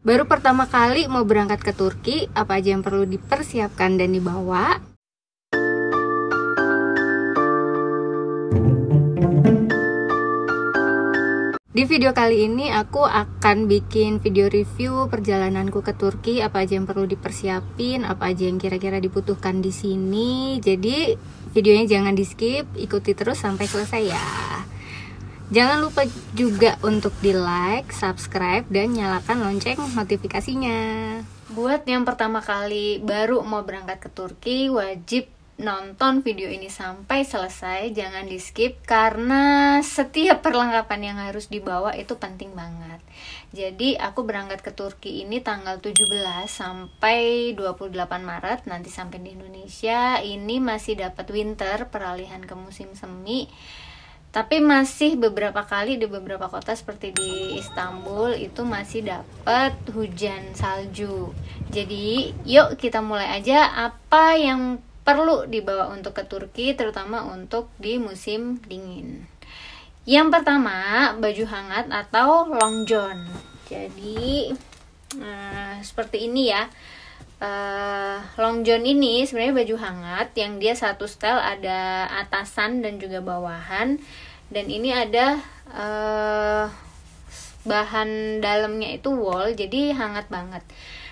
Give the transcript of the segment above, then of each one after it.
Baru pertama kali mau berangkat ke Turki, apa aja yang perlu dipersiapkan dan dibawa? Di video kali ini aku akan bikin video review perjalananku ke Turki, apa aja yang perlu dipersiapin, apa aja yang kira-kira dibutuhkan di sini. Jadi videonya jangan di skip, ikuti terus sampai selesai ya. Jangan lupa juga untuk di like, subscribe, dan nyalakan lonceng notifikasinya. Buat yang pertama kali baru mau berangkat ke Turki, wajib nonton video ini sampai selesai. Jangan di skip karena setiap perlengkapan yang harus dibawa itu penting banget. Jadi aku berangkat ke Turki ini tanggal 17 sampai 28 Maret. Nanti sampai di Indonesia ini masih dapat winter peralihan ke musim semi tapi masih beberapa kali di beberapa kota seperti di Istanbul itu masih dapat hujan salju jadi yuk kita mulai aja apa yang perlu dibawa untuk ke Turki terutama untuk di musim dingin. Yang pertama, baju hangat atau long john. Jadi uh, seperti ini ya. Uh, long john ini sebenarnya baju hangat yang dia satu style ada atasan dan juga bawahan dan ini ada uh, bahan dalamnya itu wool jadi hangat banget.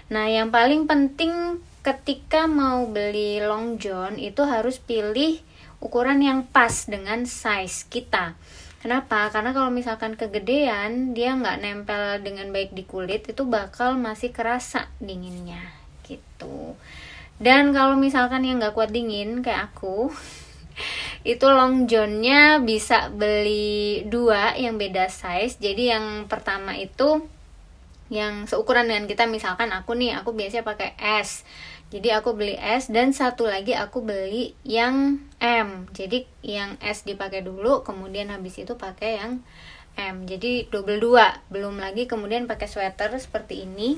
Nah, yang paling penting ketika mau beli long john itu harus pilih ukuran yang pas dengan size kita. Kenapa? Karena kalau misalkan kegedean, dia nggak nempel dengan baik di kulit, itu bakal masih kerasa dinginnya, gitu. Dan kalau misalkan yang nggak kuat dingin kayak aku, itu long johnnya bisa beli dua yang beda size. Jadi yang pertama itu yang seukuran dengan kita, misalkan aku nih, aku biasanya pakai S. Jadi aku beli S dan satu lagi aku beli yang M. Jadi yang S dipakai dulu kemudian habis itu pakai yang M. Jadi double dua. Belum lagi kemudian pakai sweater seperti ini.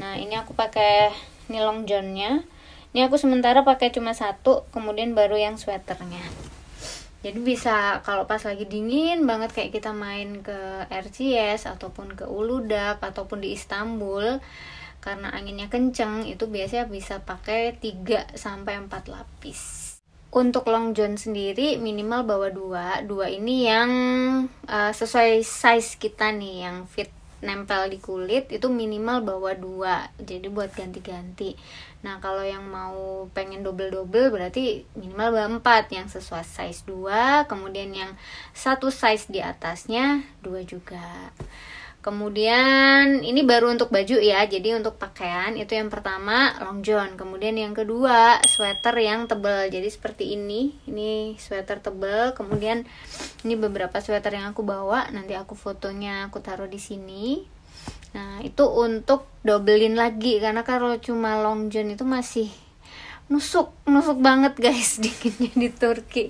Nah ini aku pakai nilong johnnya. Ini aku sementara pakai cuma satu kemudian baru yang sweaternya. Jadi bisa kalau pas lagi dingin banget kayak kita main ke RCS ataupun ke Uludak ataupun di Istanbul karena anginnya kenceng itu biasanya bisa pakai 3 sampai 4 lapis. Untuk long john sendiri minimal bawa dua, dua ini yang uh, sesuai size kita nih yang fit nempel di kulit itu minimal bawa dua. Jadi buat ganti-ganti. Nah kalau yang mau pengen double-double berarti minimal bawa empat. Yang sesuai size dua kemudian yang satu size di atasnya dua juga Kemudian ini baru untuk baju ya, jadi untuk pakaian itu yang pertama long john. Kemudian yang kedua sweater yang tebal, jadi seperti ini. Ini sweater tebal. Kemudian ini beberapa sweater yang aku bawa. Nanti aku fotonya aku taruh di sini. Nah itu untuk dobelin lagi karena kalau cuma long john itu masih nusuk nusuk banget guys dinginnya di Turki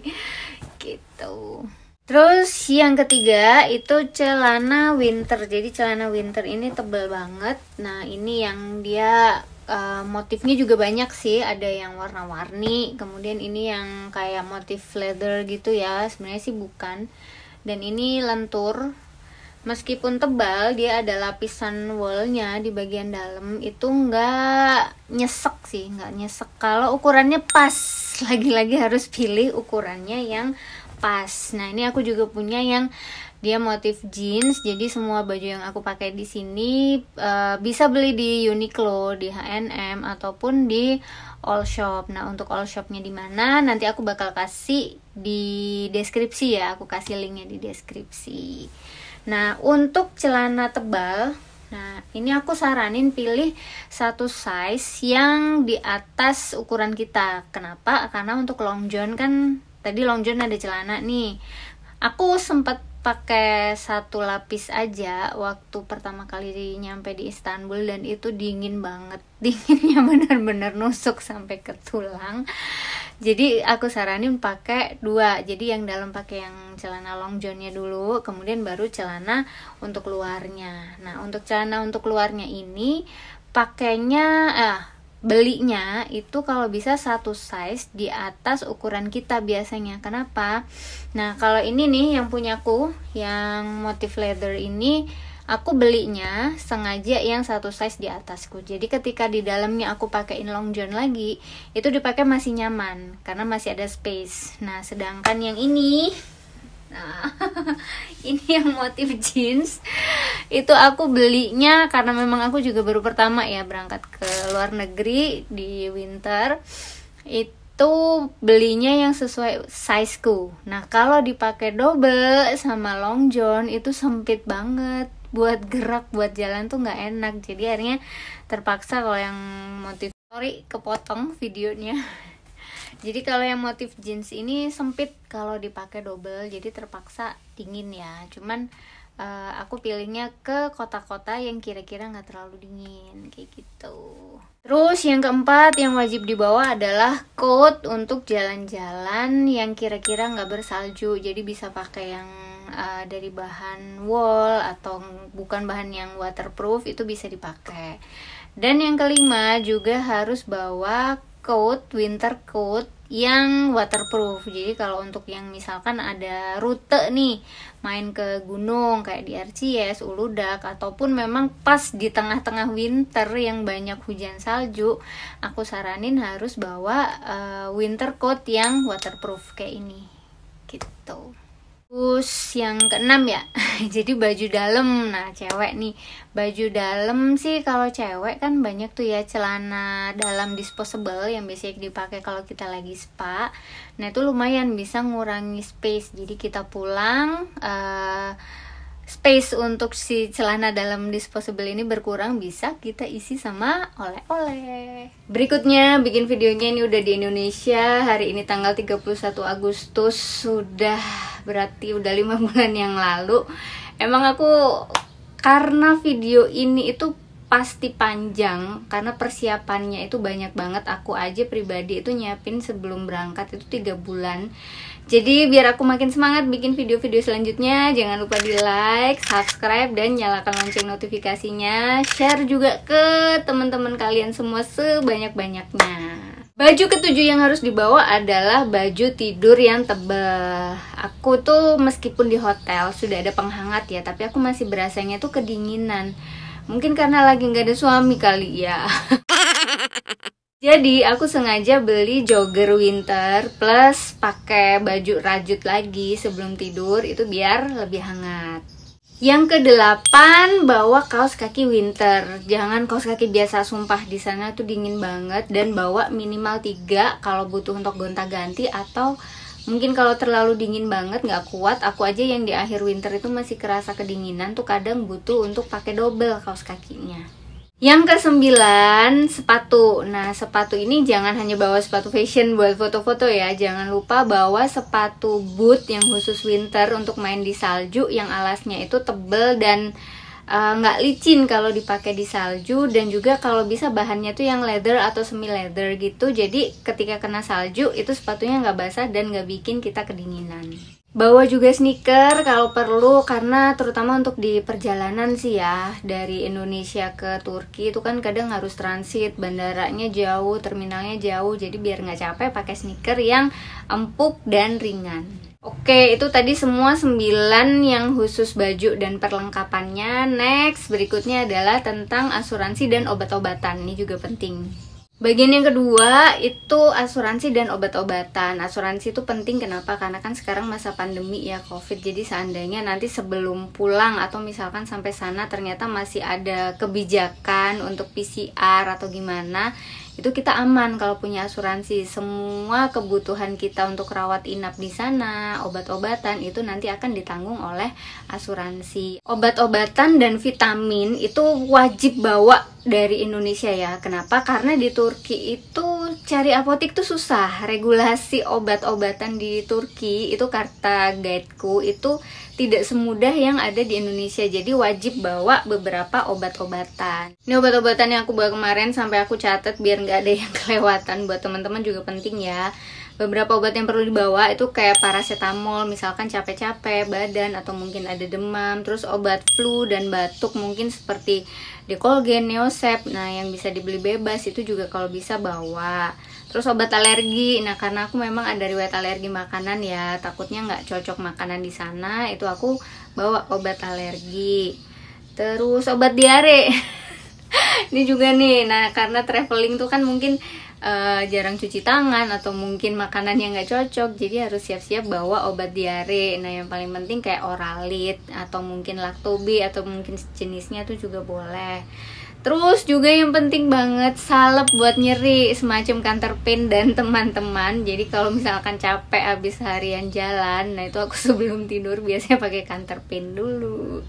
gitu. Terus yang ketiga itu celana winter. Jadi celana winter ini tebal banget. Nah, ini yang dia uh, motifnya juga banyak sih. Ada yang warna-warni, kemudian ini yang kayak motif leather gitu ya. Sebenarnya sih bukan. Dan ini lentur. Meskipun tebal, dia ada lapisan woolnya di bagian dalam itu nggak nyesek sih, nggak nyesek. Kalau ukurannya pas, lagi-lagi harus pilih ukurannya yang pas. Nah ini aku juga punya yang dia motif jeans. Jadi semua baju yang aku pakai di sini uh, bisa beli di Uniqlo di H&M ataupun di All Shop. Nah untuk All Shopnya di mana nanti aku bakal kasih di deskripsi ya. Aku kasih linknya di deskripsi. Nah untuk celana tebal Nah, ini aku saranin pilih satu size yang di atas ukuran kita. Kenapa? Karena untuk long john kan tadi long john ada celana nih. Aku sempat pakai satu lapis aja waktu pertama kali nyampe di Istanbul dan itu dingin banget. Dinginnya benar-benar nusuk sampai ke tulang. Jadi aku saranin pakai dua. Jadi yang dalam pakai yang celana long johnnya dulu kemudian baru celana untuk luarnya. Nah untuk celana untuk luarnya ini pakainya eh belinya itu kalau bisa satu size di atas ukuran kita biasanya. Kenapa? Nah kalau ini nih yang punyaku yang motif leather ini aku belinya sengaja yang satu size di atasku. Jadi ketika di dalamnya aku pakaiin long john lagi itu dipakai masih nyaman karena masih ada space. Nah sedangkan yang ini nah ini yang motif jeans. Itu aku belinya karena memang aku juga baru pertama ya berangkat ke luar negeri di winter. Itu belinya yang sesuai sizeku. Nah, kalau dipakai double sama long john itu sempit banget. Buat gerak buat jalan tuh nggak enak. Jadi akhirnya terpaksa kalau yang motif sorry kepotong videonya jadi kalau yang motif jeans ini sempit kalau dipakai double jadi terpaksa dingin ya cuman uh, aku pilihnya ke kota-kota yang kira-kira nggak terlalu dingin kayak gitu Terus yang keempat yang wajib dibawa adalah coat untuk jalan-jalan yang kira-kira nggak bersalju. Jadi bisa pakai yang uh, dari bahan wool atau bukan bahan yang waterproof itu bisa dipakai. Dan yang kelima juga harus bawa coat, winter coat yang waterproof. Jadi kalau untuk yang misalkan ada rute nih main ke gunung kayak di RCS, Uludak ataupun memang pas di tengah-tengah winter yang banyak hujan salju, aku saranin harus bawa uh, winter coat yang waterproof kayak ini. Gitu. Terus yang keenam ya, jadi baju dalam. Nah, cewek nih, baju dalam sih kalau cewek kan banyak tuh ya celana dalam disposable yang biasanya dipakai kalau kita lagi spa. Nah, itu lumayan bisa ngurangi space. Jadi kita pulang uh, space untuk si celana dalam disposable ini berkurang bisa kita isi sama oleh-oleh. Berikutnya bikin videonya ini udah di Indonesia. Hari ini tanggal 31 Agustus sudah berarti udah lima bulan yang lalu. Emang aku karena video ini itu pasti panjang karena persiapannya itu banyak banget aku aja pribadi itu nyiapin sebelum berangkat itu tiga bulan jadi biar aku makin semangat bikin video-video selanjutnya jangan lupa di like subscribe dan nyalakan lonceng notifikasinya share juga ke teman-teman kalian semua sebanyak-banyaknya Baju ketujuh yang harus dibawa adalah baju tidur yang tebal. Aku tuh meskipun di hotel sudah ada penghangat ya, tapi aku masih berasanya tuh kedinginan. Mungkin karena lagi nggak ada suami kali ya. Jadi aku sengaja beli jogger winter plus pakai baju rajut lagi sebelum tidur itu biar lebih hangat. Yang kedelapan bawa kaos kaki winter. Jangan kaos kaki biasa sumpah di sana tuh dingin banget dan bawa minimal tiga kalau butuh untuk gonta-ganti atau mungkin kalau terlalu dingin banget nggak kuat aku aja yang di akhir winter itu masih kerasa kedinginan tuh kadang butuh untuk pakai double kaos kakinya yang kesembilan sepatu. Nah sepatu ini jangan hanya bawa sepatu fashion buat foto-foto ya. Jangan lupa bawa sepatu boot yang khusus winter untuk main di salju yang alasnya itu tebel dan Eh, nggak uh, licin kalau dipakai di salju. Dan juga kalau bisa bahannya tuh yang leather atau semi leather gitu. Jadi ketika kena salju itu sepatunya nggak basah dan nggak bikin kita kedinginan bawa juga sneaker kalau perlu karena terutama untuk di perjalanan sih ya dari Indonesia ke Turki itu kan kadang harus transit bandaranya jauh terminalnya jauh jadi biar nggak capek pakai sneaker yang empuk dan ringan Oke, itu tadi semua 9 yang khusus baju dan perlengkapannya. Next, berikutnya adalah tentang asuransi dan obat-obatan. Ini juga penting. Bagian yang kedua itu asuransi dan obat-obatan. Asuransi itu penting kenapa? Karena kan sekarang masa pandemi ya Covid. Jadi seandainya nanti sebelum pulang atau misalkan sampai sana ternyata masih ada kebijakan untuk PCR atau gimana, itu kita aman kalau punya asuransi. Semua kebutuhan kita untuk rawat inap di sana obat-obatan itu nanti akan ditanggung oleh asuransi. Obat-obatan dan vitamin itu wajib bawa dari Indonesia ya. Kenapa? Karena di Turki itu cari apotik tuh susah. Regulasi obat-obatan di Turki itu karta guideku itu tidak semudah yang ada di Indonesia. Jadi wajib bawa beberapa obat-obatan. Ini obat-obatan yang aku bawa kemarin sampai aku catat biar nggak ada yang kelewatan buat teman-teman juga penting ya. Beberapa obat yang perlu dibawa itu kayak paracetamol misalkan capek-capek badan atau mungkin ada demam terus obat flu dan batuk mungkin seperti dekolgen, neosep. Nah yang bisa dibeli bebas itu juga kalau bisa bawa. Terus obat alergi. Nah karena aku memang ada riwayat alergi makanan ya takutnya nggak cocok makanan di sana itu aku bawa obat alergi. Terus obat diare. Ini juga nih. Nah karena traveling tuh kan mungkin uh, jarang cuci tangan atau mungkin makanan yang nggak cocok jadi harus siap-siap bawa obat diare nah yang paling penting kayak oralit atau mungkin laktobi atau mungkin jenisnya tuh juga boleh Terus juga yang penting banget salep buat nyeri semacam kanker pain dan teman-teman. Jadi kalau misalkan capek habis harian jalan, nah itu aku sebelum tidur biasanya pakai kanker pain dulu.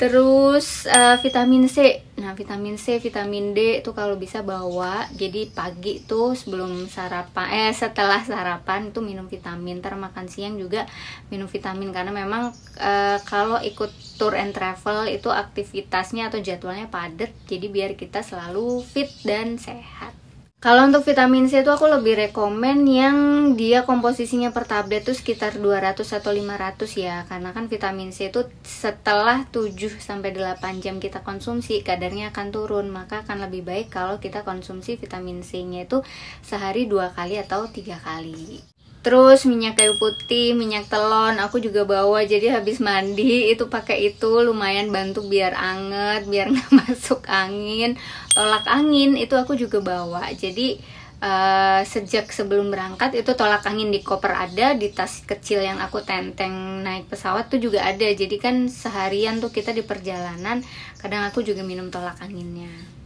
Terus uh, vitamin C. Nah, vitamin C, vitamin D itu kalau bisa bawa. Jadi pagi tuh sebelum sarapan eh setelah sarapan itu minum vitamin. Ntar makan siang juga minum vitamin karena memang uh, kalau ikut tour and travel itu aktivitasnya atau jadwalnya padat. Jadi biar kita selalu fit dan sehat. Kalau untuk vitamin C itu aku lebih rekomen yang dia komposisinya per tablet tuh sekitar 200 atau 500 ya. Karena kan vitamin C itu setelah 7 sampai 8 jam kita konsumsi kadarnya akan turun. Maka akan lebih baik kalau kita konsumsi vitamin C-nya itu sehari dua kali atau tiga kali Terus minyak kayu putih, minyak telon, aku juga bawa. Jadi habis mandi itu pakai itu lumayan bantu biar anget, biar nggak masuk angin, tolak angin itu aku juga bawa. Jadi uh, sejak sebelum berangkat itu tolak angin di koper ada, di tas kecil yang aku tenteng naik pesawat tuh juga ada. Jadi kan seharian tuh kita di perjalanan, kadang aku juga minum tolak anginnya.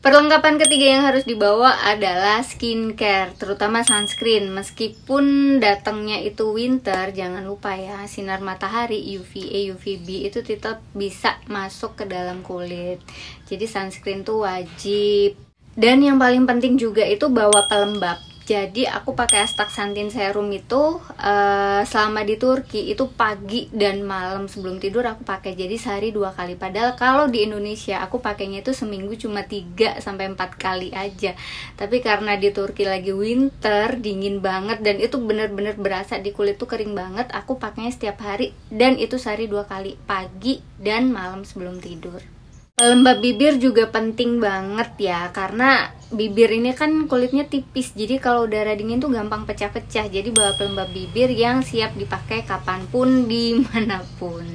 Perlengkapan ketiga yang harus dibawa adalah skincare, terutama sunscreen. Meskipun datangnya itu winter, jangan lupa ya, sinar matahari UVA, UVB itu tetap bisa masuk ke dalam kulit. Jadi sunscreen tuh wajib. Dan yang paling penting juga itu bawa pelembab jadi aku pakai astaxanthin serum itu uh, selama di Turki itu pagi dan malam sebelum tidur aku pakai. Jadi sehari dua kali. Padahal kalau di Indonesia aku pakainya itu seminggu cuma 3 sampai empat kali aja. Tapi karena di Turki lagi winter dingin banget dan itu bener-bener berasa di kulit tuh kering banget aku pakainya setiap hari. Dan itu sehari dua kali pagi dan malam sebelum tidur Lembab bibir juga penting banget ya karena bibir ini kan kulitnya tipis. Jadi kalau udara dingin tuh gampang pecah-pecah. Jadi bawa pelembab bibir yang siap dipakai kapan pun di mana pun.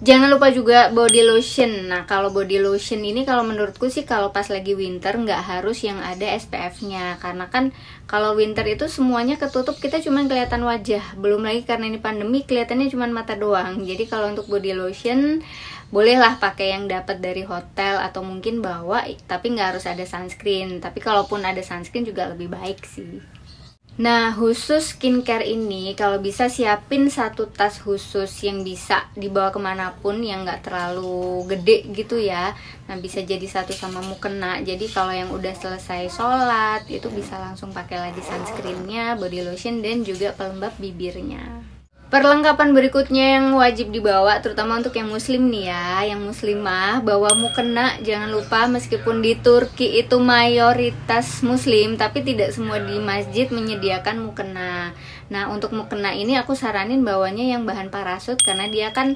Jangan lupa juga body lotion. Nah kalau body lotion ini kalau menurutku sih kalau pas lagi winter nggak harus yang ada SPF nya karena kan kalau winter itu semuanya ketutup. Kita cuma kelihatan wajah. Belum lagi karena ini pandemi kelihatannya cuma mata doang. Jadi kalau untuk body lotion bolehlah pakai yang dapat dari hotel atau mungkin bawa tapi nggak harus ada sunscreen tapi kalaupun ada sunscreen juga lebih baik sih Nah, khusus skincare ini kalau bisa siapin satu tas khusus yang bisa dibawa ke mana pun yang nggak terlalu gede gitu ya. Nah, bisa jadi satu sama mukena. Jadi kalau yang udah selesai sholat itu bisa langsung pakai lagi sunscreennya, body lotion dan juga pelembab bibirnya. Perlengkapan berikutnya yang wajib dibawa terutama untuk yang muslim nih ya, yang muslimah bawa mukena jangan lupa meskipun di Turki itu mayoritas muslim tapi tidak semua di masjid menyediakan mukena. Nah, untuk mukena ini aku saranin bawanya yang bahan parasut karena dia kan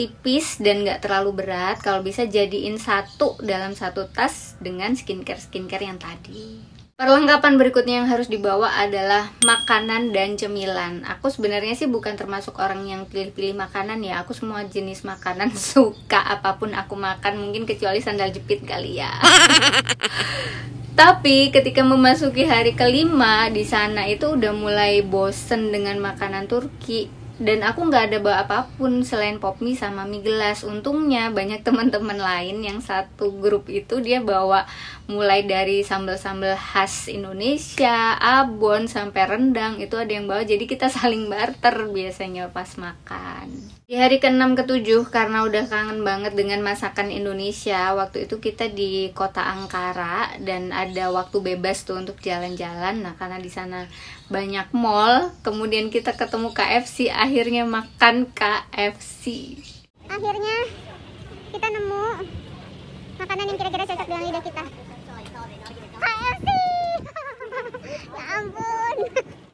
tipis dan gak terlalu berat kalau bisa jadiin satu dalam satu tas dengan skincare skincare yang tadi. Perlengkapan berikutnya yang harus dibawa adalah makanan dan cemilan. Aku sebenarnya sih bukan termasuk orang yang pilih-pilih makanan ya. Aku semua jenis makanan suka apa pun aku makan, mungkin kecuali sandal jepit kali ya. Tapi ketika memasuki hari kelima di sana itu udah mulai bosen dengan makanan Turki dan aku nggak ada bawa apa pun selain pop mie sama mie gelas untungnya banyak teman-teman lain yang satu grup itu dia bawa mulai dari sambal-sambal khas Indonesia abon sampai rendang itu ada yang bawa. Jadi kita saling barter biasanya pas makan. Di hari ke-6 ke-7 karena udah kangen banget dengan masakan Indonesia Waktu itu kita di kota Angkara dan ada waktu bebas tuh untuk jalan-jalan. Nah karena di sana banyak mall Kemudian kita ketemu KFC akhirnya makan KFC Akhirnya kita nemu makanan yang kira-kira cocok dengan lidah kita KFC Ya ampun.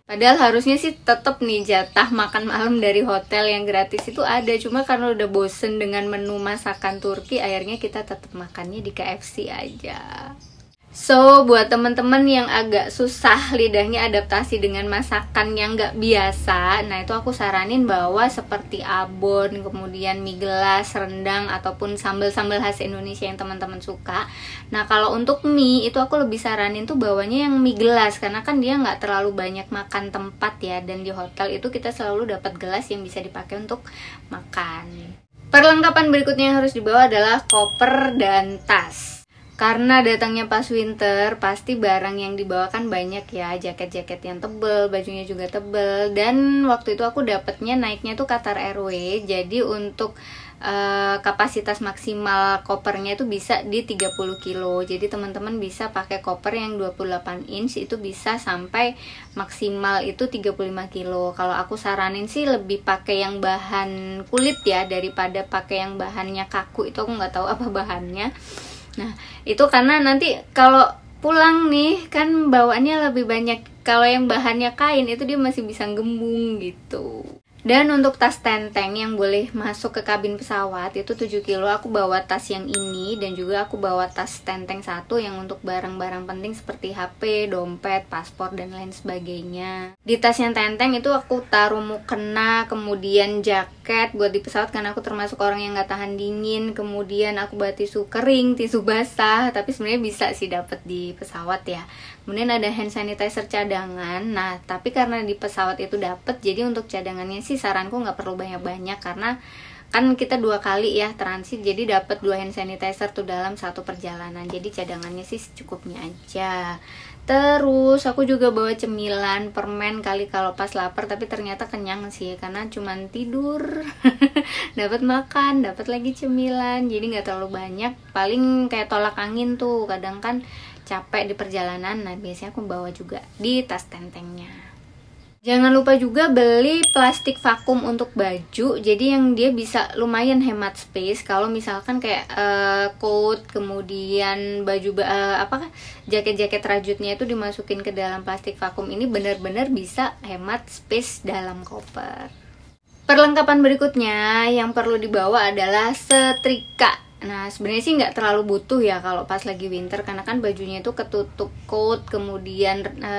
Padahal harusnya sih tetap nih jatah makan malam dari hotel yang gratis itu ada. Cuma karena udah bosen dengan menu masakan Turki Akhirnya kita tetap makannya di KFC aja So, buat temen-temen yang agak susah lidahnya adaptasi dengan masakan yang nggak biasa, nah itu aku saranin bahwa seperti abon, kemudian mie gelas, rendang, ataupun sambal-sambal khas Indonesia yang teman-teman suka. Nah, kalau untuk mie itu aku lebih saranin tuh bawanya yang mie gelas, karena kan dia nggak terlalu banyak makan tempat ya, dan di hotel itu kita selalu dapat gelas yang bisa dipakai untuk makan. Perlengkapan berikutnya yang harus dibawa adalah koper dan tas. Karena datangnya pas winter, pasti barang yang dibawa kan banyak ya, jaket-jaket yang tebel, bajunya juga tebel. Dan waktu itu aku dapetnya naiknya tuh Qatar Airways, jadi untuk uh, kapasitas maksimal kopernya itu bisa di 30 kilo. Jadi teman-teman bisa pakai koper yang 28 inch itu bisa sampai maksimal itu 35 kilo. Kalau aku saranin sih lebih pakai yang bahan kulit ya daripada pakai yang bahannya kaku itu aku nggak tahu apa bahannya Nah, itu karena nanti kalau pulang nih kan bawaannya lebih banyak. Kalau yang bahannya kain itu dia masih bisa gembung gitu. Dan untuk tas tenteng yang boleh masuk ke kabin pesawat itu 7 kilo aku bawa tas yang ini dan juga aku bawa tas tenteng satu yang untuk barang-barang penting seperti HP, dompet, paspor dan lain sebagainya. Di tas yang tenteng itu aku taruh mukena, kemudian jaket buat di pesawat karena aku termasuk orang yang nggak tahan dingin, kemudian aku bawa tisu kering, tisu basah, tapi sebenarnya bisa sih dapat di pesawat ya. Kemudian ada hand sanitizer cadangan. Nah tapi karena di pesawat itu dapet jadi untuk cadangannya sih saranku nggak perlu banyak-banyak karena kan kita dua kali ya transit jadi dapat dua hand sanitizer tuh dalam satu perjalanan. Jadi cadangannya sih secukupnya aja. Terus aku juga bawa cemilan permen kali kalau pas lapar tapi ternyata kenyang sih karena cuman tidur. Dapat makan dapat lagi cemilan jadi nggak terlalu banyak. Paling kayak tolak angin tuh kadang kan capek di perjalanan. Nah biasanya aku bawa juga di tas tentengnya Jangan lupa juga beli plastik vakum untuk baju. Jadi yang dia bisa lumayan hemat space kalau misalkan kayak uh, coat kemudian baju uh, apa jaket-jaket rajutnya itu dimasukin ke dalam plastik vakum ini benar-benar bisa hemat space dalam koper. Perlengkapan berikutnya yang perlu dibawa adalah setrika Nah sebenarnya sih nggak terlalu butuh ya kalau pas lagi winter karena kan bajunya itu ketutup coat kemudian e,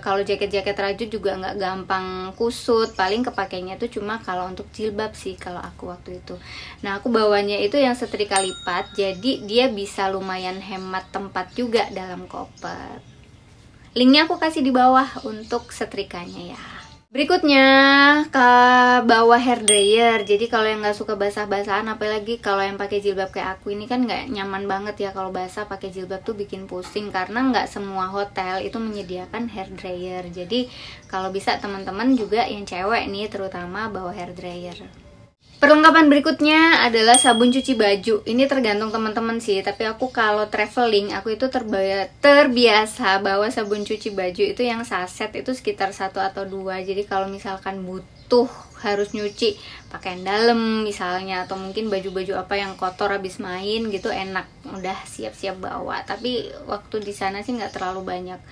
kalau jaket-jaket rajut juga nggak gampang kusut paling kepakainya itu cuma kalau untuk jilbab sih kalau aku waktu itu. Nah aku bawanya itu yang setrika lipat jadi dia bisa lumayan hemat tempat juga dalam koper. Linknya aku kasih di bawah untuk setrikanya ya. Berikutnya ke bawah hair dryer. Jadi kalau yang nggak suka basah-basahan, apalagi kalau yang pakai jilbab kayak aku ini kan nggak nyaman banget ya kalau basah pakai jilbab tuh bikin pusing karena nggak semua hotel itu menyediakan hair dryer. Jadi kalau bisa teman-teman juga yang cewek nih terutama bawa hair dryer. Perlengkapan berikutnya adalah sabun cuci baju. Ini tergantung teman-teman sih, tapi aku kalau traveling aku itu terbiasa, terbiasa bawa sabun cuci baju itu yang saset itu sekitar satu atau dua. Jadi kalau misalkan butuh harus nyuci pakaian dalam misalnya atau mungkin baju-baju apa yang kotor habis main gitu enak udah siap-siap bawa. Tapi waktu di sana sih nggak terlalu banyak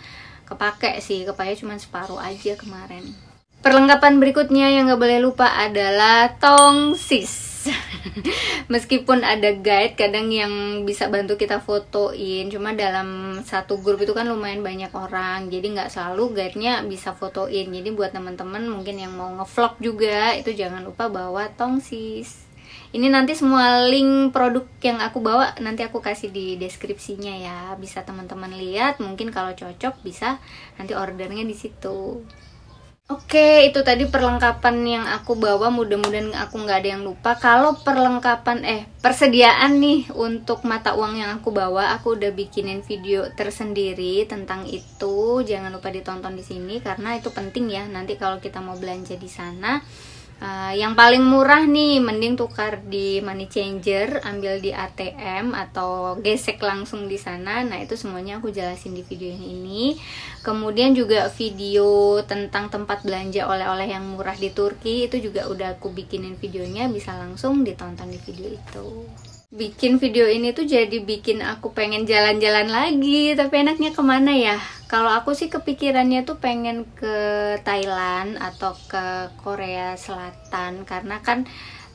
kepake sih, kepake cuma separuh aja kemarin. Perlengkapan berikutnya yang gak boleh lupa adalah tongsis. Meskipun ada guide kadang yang bisa bantu kita fotoin, cuma dalam satu grup itu kan lumayan banyak orang, jadi nggak selalu guide-nya bisa fotoin. Jadi buat teman-teman mungkin yang mau ngevlog juga itu jangan lupa bawa tongsis. Ini nanti semua link produk yang aku bawa nanti aku kasih di deskripsinya ya. Bisa teman-teman lihat, mungkin kalau cocok bisa nanti ordernya di situ. Oke, itu tadi perlengkapan yang aku bawa. Mudah-mudahan aku nggak ada yang lupa. Kalau perlengkapan, eh, persediaan nih untuk mata uang yang aku bawa, aku udah bikinin video tersendiri tentang itu. Jangan lupa ditonton di sini karena itu penting ya. Nanti kalau kita mau belanja di sana, Uh, yang paling murah nih mending tukar di money changer ambil di ATM atau gesek langsung di sana. Nah itu semuanya aku jelasin di video ini. Kemudian juga video tentang tempat belanja oleh-oleh yang murah di Turki itu juga udah aku bikinin videonya bisa langsung ditonton di video itu. Bikin video ini tuh jadi bikin aku pengen jalan-jalan lagi tapi enaknya ke mana ya kalau aku sih kepikirannya tuh pengen ke Thailand atau ke Korea Selatan karena kan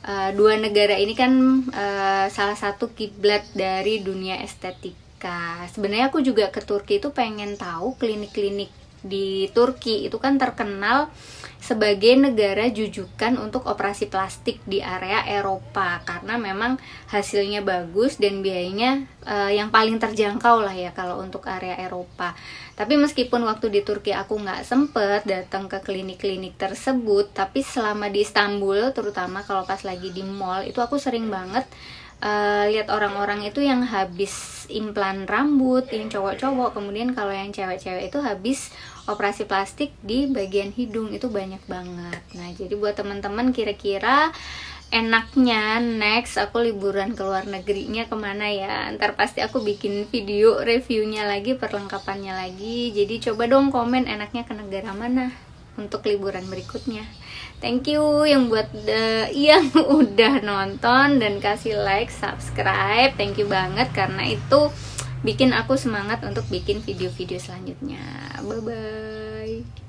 uh, dua negara ini kan uh, salah satu kiblat dari dunia estetik Amerika. Sebenarnya aku juga ke Turki itu pengen tahu klinik-klinik di Turki itu kan terkenal sebagai negara jujukan untuk operasi plastik di area Eropa karena memang hasilnya bagus dan biayanya uh, yang paling terjangkau lah ya kalau untuk area Eropa. Tapi meskipun waktu di Turki aku nggak sempet datang ke klinik-klinik tersebut, tapi selama di Istanbul terutama kalau pas lagi di mall itu aku sering banget uh, lihat orang-orang itu yang habis implan rambut yang cowok-cowok. Kemudian kalau yang cewek-cewek itu habis operasi plastik di bagian hidung. Itu banyak banget. Nah jadi buat teman-teman kira-kira enaknya next aku liburan ke luar negerinya ke mana ya? Ntar pasti aku bikin video reviewnya lagi perlengkapannya lagi. Jadi coba dong komen enaknya ke negara mana untuk liburan berikutnya. Thank you yang buat the, yang udah nonton dan kasih like subscribe. Thank you banget karena itu bikin aku semangat untuk bikin video-video selanjutnya. Bye bye